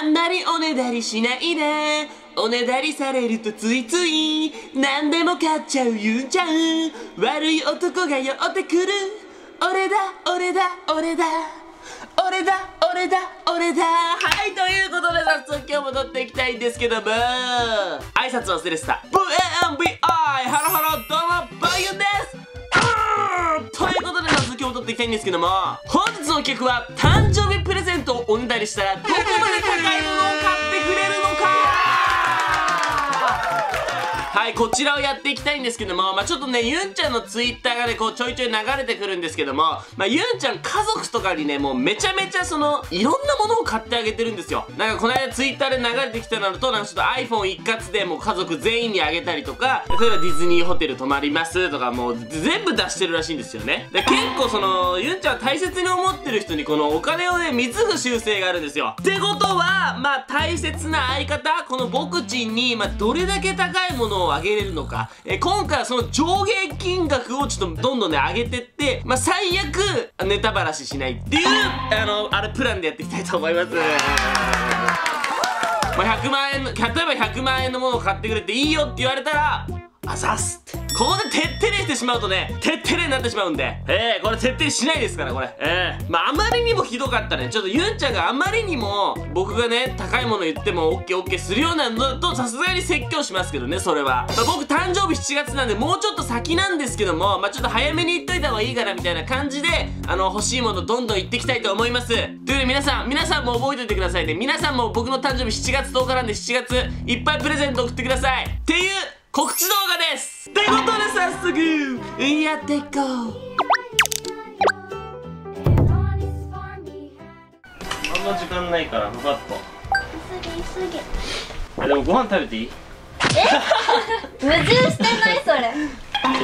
あんまりおねだりしないで。おねだりされるとついつい。何でも買っちゃうゆうちゃん悪い男が寄ってくる。俺だ俺だ俺だ。俺だ俺だ俺だ。はいということで早速今日も撮っていきたいんですけども。挨拶忘れてた。VMBI ハロハロどうもバイユンです。ということで早速今日も撮っていきたいんですけども。本日の企画は誕生日プントをおねだりしたらどこまで高いものを買ってくれるはい、こちらをやっていきたいんですけども、まあちょっとね、ユンちゃんのツイッターがね、こうちょいちょい流れてくるんですけども、まあユンちゃん家族とかにね、もうめちゃめちゃその、いろんなものを買ってあげてるんですよ。なんかこの間ツイッターで流れてきたのと、なんかちょっと iPhone 一括でもう家族全員にあげたりとか、例えばディズニーホテル泊まりますとか、もう全部出してるらしいんですよね。で、結構その、ユンちゃんは大切に思ってる人にこのお金をね、貢ぐ習性があるんですよ。ってことは、まあ大切な相方、この僕ちんに、まあどれだけ高いものをあげれるのか、えー今回はその上限金額をちょっとどんどんね上げてって、まあ、最悪ネタばらししないっていうあのあれプランでやっていきたいと思います。まあ、100万円の例えば100万円のものを買ってくれていいよって言われたらあざっすって。ここで徹底してしまうとね徹底になってしまうんで。ええこれ徹底しないですからこれ。ええ。まああまりにもひどかったね。ちょっとユンちゃんがあまりにも僕がね高いもの言っても OKOK するようなのだとさすがに説教しますけどねそれは、まあ、僕誕生日7月なんでもうちょっと先なんですけどもまあちょっと早めに言っといた方がいいかなみたいな感じであの欲しいものどんどん言っていきたいと思います。というで皆さん皆さんも覚えておいてくださいね。皆さんも僕の誕生日7月10日なんで7月いっぱいプレゼント送ってください。っていう告知動画です。ってことで早速やっていこう。あんま時間ないからパパッと。急げ急げ。えでもご飯食べていい？矛盾してないそれ。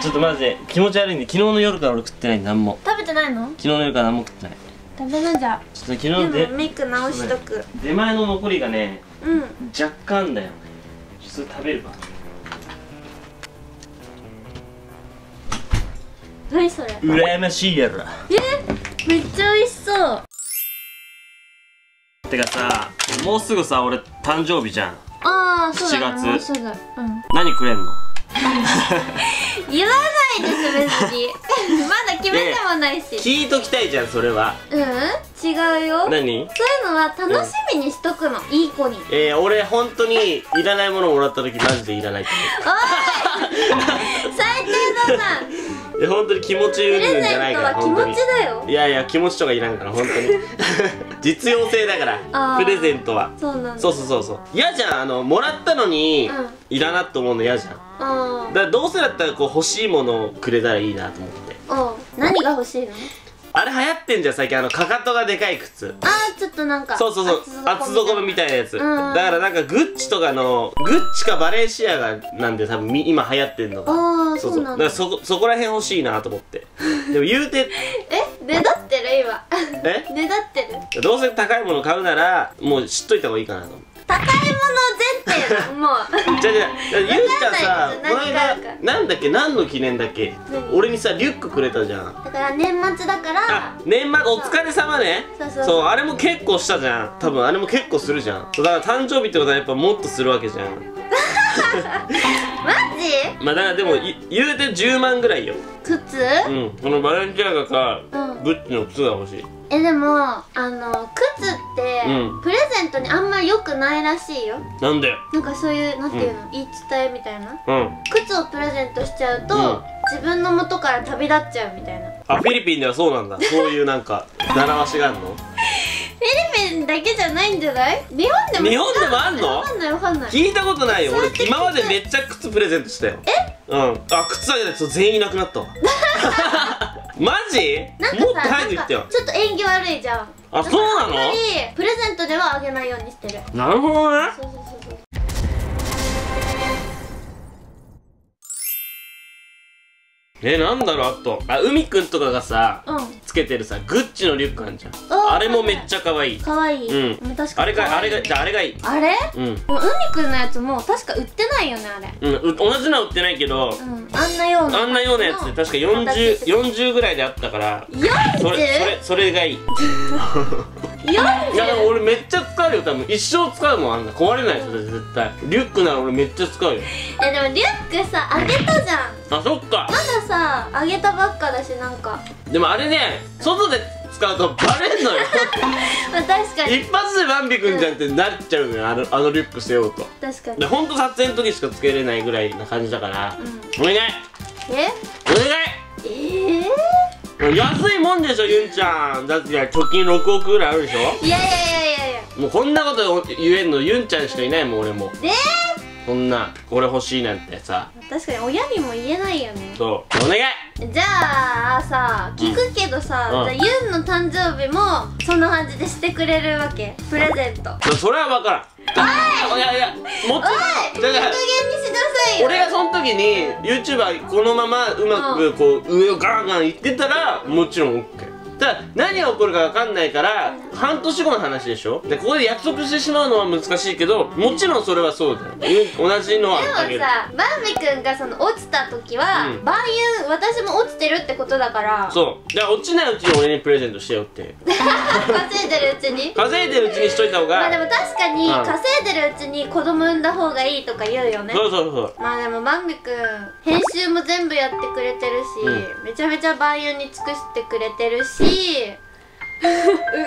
ちょっとマジで気持ち悪いんで昨日の夜から俺食ってない何も。食べてないの？昨日の夜から何も食ってない。食べなじゃちょっと昨日でメイク直しとく。出前の残りがねうん。若干だよちょっと食べるわ何それ？羨ましいやろ。え？めっちゃ美味しそう。てかさもうすぐさ俺誕生日じゃん。ああそうだ7月。うん。何くれんの？言わないでしょ別に。まだ決めてもないし。聞いときたいじゃんそれは。うん？違うよ。そう何いうのは楽しみにしとくの。いい子に。えー、俺本当にいらないものもらった時マジでいらないとおい！最低だなや本当に気持ちプうんんじゃないから本当に。持ちだよ。いやいや気持ちとかいらんから本当に。実用性だからプレゼントは。そうなんだ。そうそうそうそう。嫌じゃん。あのもらったのに、うん。いらなって思うの嫌じゃん。だあからどうせだったらこう欲しいものをくれたらいいなと思って。あうん何が欲しいの？あれ流行ってんじゃん最近。あのかかとがでかい靴。あーちょっとなんかそうそうそう。厚底みたいなやつ、うん。だからなんかグッチとかのグッチかバレンシアガなんで多分み今流行ってんのがそそう。だそうだ。からそこそこら辺欲しいなと思って。でも言うて。えねだってる？今。え？ねだってる？どうせ高いもの買うならもう知っといた方がいいかなと思って高いもの前提だもう。じゃあじゃあゆうちゃんさこの間なんだっけ？何の記念だっけ？何？俺にさリュックくれたじゃん。だから年末だから。あ年末お疲れ様ね。そうあれも結構したじゃん。多分あれも結構するじゃん。だから誕生日ってことはやっぱもっとするわけじゃん マジ？まあだからでもい言うて10万ぐらいよ。靴？うんこのバレンティアガかうん。グッチの靴が欲しい。えでもあの靴ってうん。プレゼントにあんまり良くないらしいよ。なんだよなんかそういうなんていうの？言い伝えみたいな。うん。靴をプレゼントしちゃうと、うん。自分の元から旅立っちゃうみたいな。フあフィリピンではそうなんだ。そういうなんか習わしがあるの？ンだけじゃないんじゃない？日本でも？日本でもあんの？わかんないわかんない。聞いたことないよ。俺今までめっちゃ靴プレゼントしたよ。え？うん。あ靴あげた人全員いなくなったわ。マジ？もっと早く言ってよ。ちょっと縁起悪いじゃん。あそうなの？プレゼントではあげないようにしてる。なるほどね。そうそうえなんだろうあと。あ海くんとかがさうん。つけてるさグッチのリュックあんじゃん。あれもめっちゃ可愛い。かわい。い、うん。確かあれがあれがじゃああれがいい。あれ？うん。海くんのやつも確か売ってないよねあれ。うんう同じのは売ってないけどうん。あんなようなあんなようなやつ。で確か4040ぐらいであったから。それそれそれがいい いやでも40俺めっちゃ使うよ。多分一生使うもんあんな。壊れないそれ絶対。リュックなら俺めっちゃ使うよ。えでもリュックさあげたじゃん。あそっか。まださあげたばっかだしなんか。でもあれね外で使うとバレんのよ。まあ確かに。一発でバンビ君じゃんってなっちゃうのよあのあのリュック背負うと。確かに。でほんと撮影の時しかつけれないぐらいな感じだから、うん。お願いえ？お願いえ安いもんでしょゆんちゃん。だって貯金6億ぐらいあるでしょ？ー、いやいやいやいやいや。もうこんなこと言えんのゆんちゃんしかいないもん俺も。でこんなこれ欲しいなんてさ。確かに親にも言えないよね。そうお願い。じゃあさ聞くけどさ、うん。じゃあユンの誕生日もそんな感じでしてくれるわけ？プレゼント。それは分からん。い！やいやもちろん。い！だからさいよ。俺がその時に YouTuber このままうまくこう上をガンガン行ってたらもちろん OK ただ何が起こるか分かんないから半年後の話でしょ？でここで約束してしまうのは難しいけどもちろんそれはそうだよ。同じのはあげる。でもさバンビ君がその落ちた時は、うん。万有私も落ちてるってことだから。そう。だから落ちないうちに俺にプレゼントしてよって 稼いでるうちに。稼いでるうちにしといた方が。まあでも確かにうん。稼いでるうちに子供産んだ方がいいとか言うよね。そうそうそう。まあでもバンビ君編集も全部やってくれてるし、うめちゃめちゃ万有に尽くしてくれてるしうん。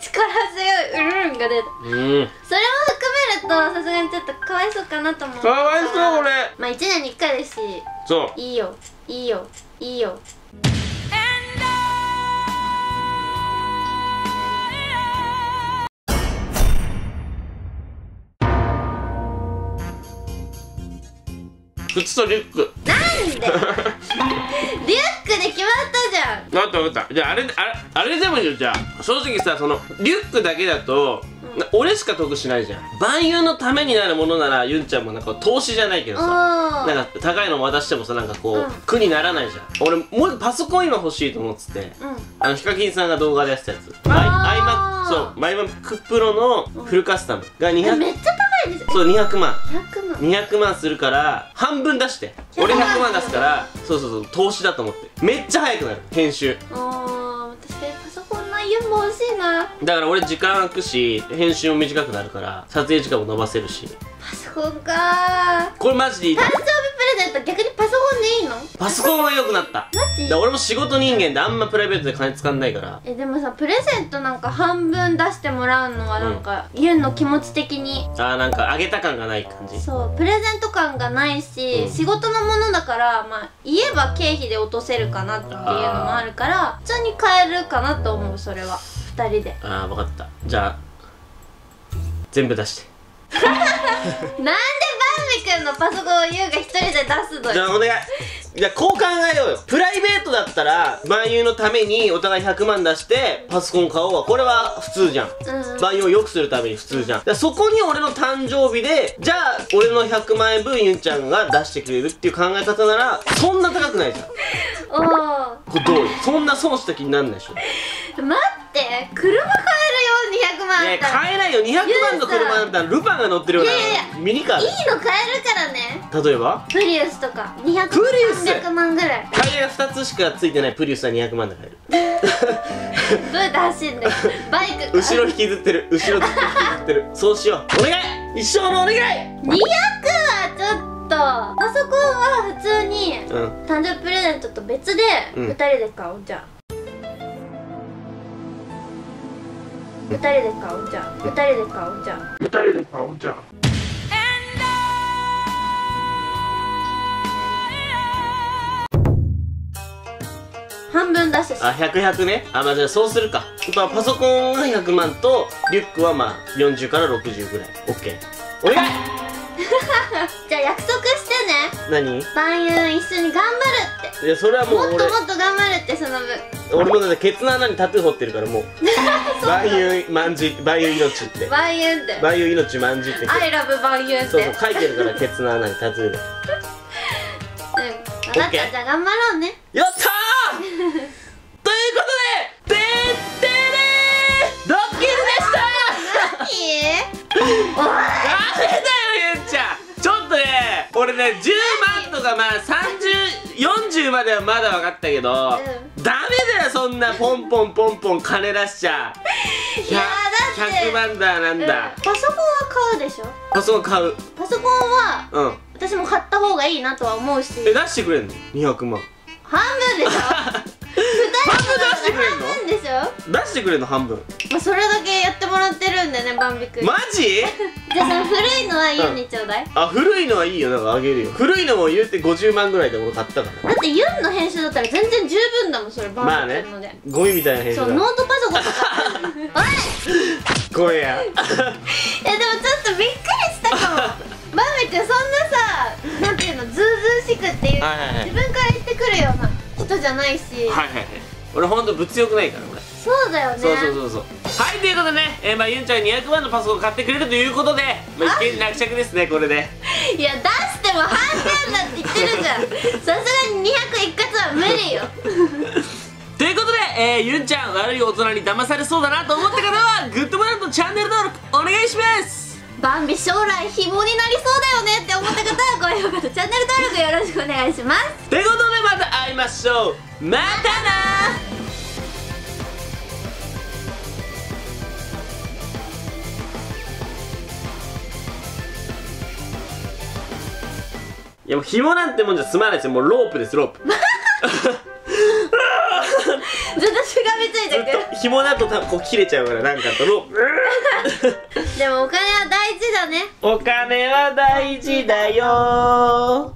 力強いうるんが出た。うん。それも含めるとさすがにちょっとかわいそうかなと思う。かわいそう俺まあ1年に1回ですし。そう。いいよ。いいよ。いいよ。靴とリュック。なんで リュックで決まったじゃん分かった分かった。じゃああれあれあれでもいいよ。じゃあ正直さそのリュックだけだと、な俺しか得しないじゃん。万有のためになるものならユンちゃんもなんか投資じゃないけどさなんか高いの渡してもさなんかこう、うん。苦にならないじゃん。俺もうパソコン今欲しいと思っててうん。あのヒカキンさんが動画でやってたやつ。iMac そう iMac Pro のフルカスタムがえ200めっちゃ高いですそう200万。100万200万するから半分出して。俺100万出すからそうそうそう投資だと思って。めっちゃ早くなる編集。あー私パソコンの家も欲しいな。だから俺時間空くし編集も短くなるから撮影時間も伸ばせるし。パソコンかこれマジでいい誕生日プレゼント逆にパソコンパソコンは良くなった。マジ？ら俺も仕事人間であんまプライベートで金使んないから。えでもさプレゼントなんか半分出してもらうのはなんか、ユンの気持ち的に。あーなんかあげた感がない感じ。そうプレゼント感がないし、うん。仕事のものだからまあ言えば経費で落とせるかなっていうのもあるから普通に買えるかなと思うそれは。2人で。ああ分かった。じゃあ全部出して。なんでバンビ君のパソコンをユウが一人で出すのよ。じゃあお願いじゃあこう考えようよ。プライベートだったら万有のためにお互い100万出してパソコン買おうはこれは普通じゃん。うん。万有を良くするために普通じゃん。そこに俺の誕生日でじゃあ俺の100万円分ユンちゃんが出してくれるっていう考え方ならそんな高くないじゃん。おおこれどうよ？そんな損した気になんないでしょ。待って車買えるよ200万ったら。買えないよ。200万の車だったらルパンが乗ってるようなミニカーいいの買えるからね。だ例えば？プリウスとか。200プリウス。300万ぐらい。タイヤが2つしかついてないプリウスは200万で買えるどうやって走んだよバイクか後ろ引きずってる。後ろずっと引きずってる。そうしよう。お願い！一生のお願い！200はちょっと。パソコンは普通にうん。誕生日プレゼントと別でうん。2人で買おうじゃあ2人で買おうじゃあ2人で買おうじゃあ2人で買おうじゃん半分出し。てあ100100ね。あまあじゃあそうするか。まあパソコンが100万とリュックはまあ40から60ぐらい。OK お願い。じゃあ約束してね。何？い万有一緒に頑張るって。やそれはもうもっと俺もっと頑張るってその分。俺もだってケツの穴にタトゥー彫ってるからもう。万有万字万有命って。万有って。万有命万字って。I love 万有って。そうそう書いてるから ケツの穴にタトゥーで。うん。分かったじゃあ頑張ろうね。やったー ということでてってれードッキリでした。ダメ だよゆんちゃん。ちょっとね俺ね10万とかまあ30 40まではまだ分かったけど、ダメだよそんなポンポンポンポン金出しちゃ。いやだって100万だなんだ、うんパソコンは買うでしょ？パソコン買う。パソコンはうん。私も買った方がいいなとは思うし。え出してくれんの？200万。半分でしょ？出してくれんの半分。まあそれだけやってもらってるんでねバンビ君。マジ？じゃあその古いのはユンにちょうだい、あ古いのはいいよ。なんかあげるよ。古いのも言うて50万ぐらいで俺買ったから。だってユンの編集だったら全然十分だもんそれバまあねンビ君ので、ゴミみたいな編集だ。そうノートパソコンとか。おい！これや。えでもちょっとびっくりしたかも。バンビ君そんなさなんていうのずうずうしくっていう、はいはいはい。自分から言ってくるような人じゃないし、はいはいはい。俺ほんと物欲ないから。俺そうだよね。そうそうそうそう。はいということでね、えー、まあユンちゃんが200万のパソコン買ってくれるということでまあ一見落着ですねこれで。いや出しても半分だって言ってるじゃん。さすがに200一括は無理よ。ということで、えー、ユンちゃん悪い大人に騙されそうだなと思った方はグッドボタンとチャンネル登録お願いします。バンビ将来紐になりそうだよねって思った方は高評価とチャンネル登録よろしくお願いします。ということでまた会いましょう。またないやもう紐なんてもんじゃ済まないですよ。もうロープですロープ。ずっとしがみついずてく。っと紐だと多分こう切れちゃうからなんかとロープ。でもお金は大事だね。お金は大事だよ